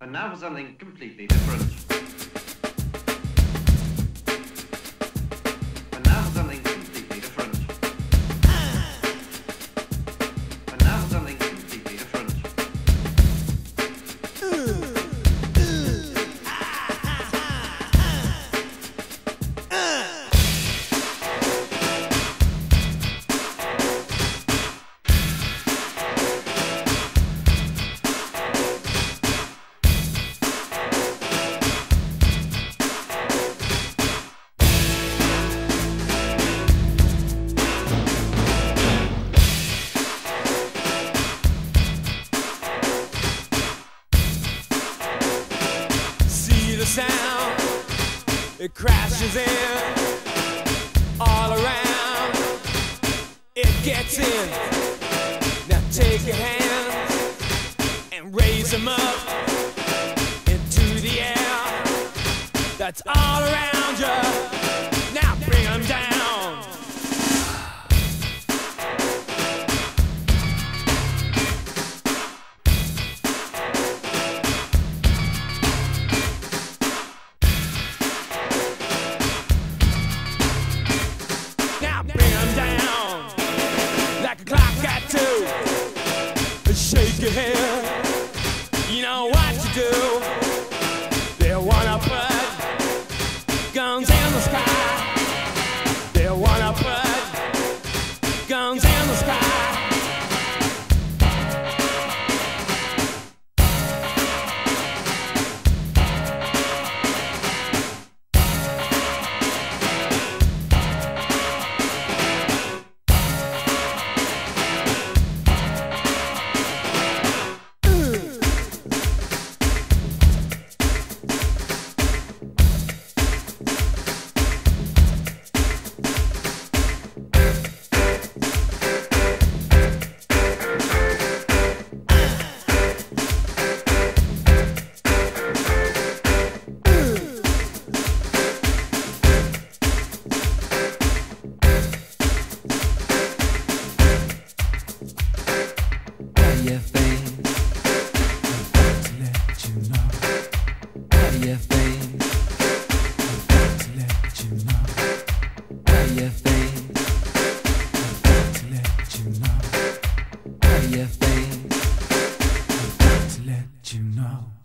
And now for something completely different. It crashes in all around. It gets in. Now take your hands and raise them up into the air. That's all around you. songs in the sky. let you know.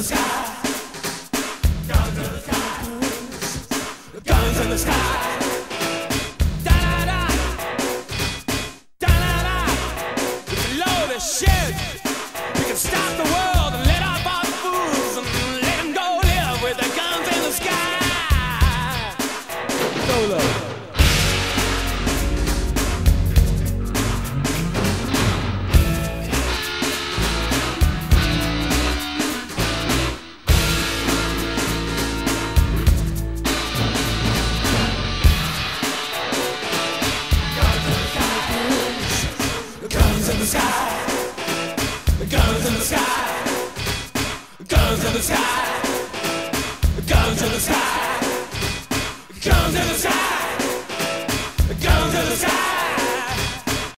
the sky. Guns in the sky. Guns in the sky. Da da da. Shit. We can stop the world.